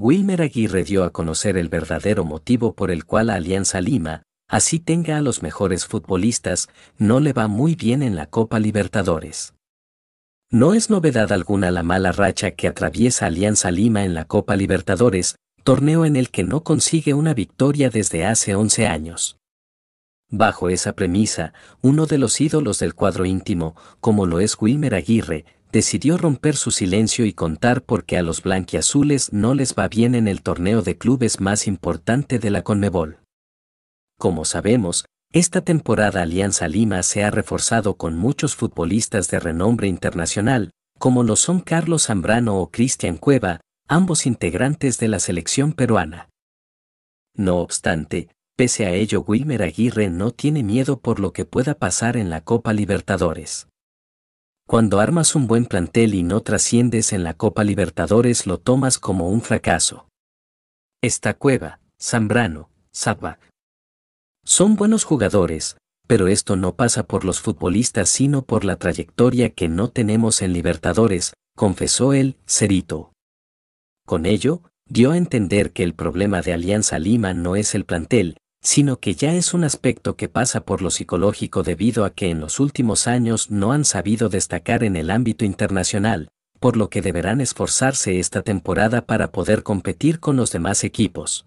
Wilmer Aguirre dio a conocer el verdadero motivo por el cual Alianza Lima, así tenga a los mejores futbolistas, no le va muy bien en la Copa Libertadores. No es novedad alguna la mala racha que atraviesa Alianza Lima en la Copa Libertadores, torneo en el que no consigue una victoria desde hace 11 años. Bajo esa premisa, uno de los ídolos del cuadro íntimo, como lo es Wilmer Aguirre, decidió romper su silencio y contar por qué a los blanquiazules no les va bien en el torneo de clubes más importante de la Conmebol. Como sabemos, esta temporada Alianza Lima se ha reforzado con muchos futbolistas de renombre internacional, como lo son Carlos Zambrano o Cristian Cueva, ambos integrantes de la selección peruana. No obstante, pese a ello Wilmer Aguirre no tiene miedo por lo que pueda pasar en la Copa Libertadores. Cuando armas un buen plantel y no trasciendes en la Copa Libertadores lo tomas como un fracaso. Esta Cueva, Zambrano, Zabak. Son buenos jugadores, pero esto no pasa por los futbolistas sino por la trayectoria que no tenemos en Libertadores, confesó el Cerito. Con ello, dio a entender que el problema de Alianza Lima no es el plantel, sino que ya es un aspecto que pasa por lo psicológico debido a que en los últimos años no han sabido destacar en el ámbito internacional, por lo que deberán esforzarse esta temporada para poder competir con los demás equipos.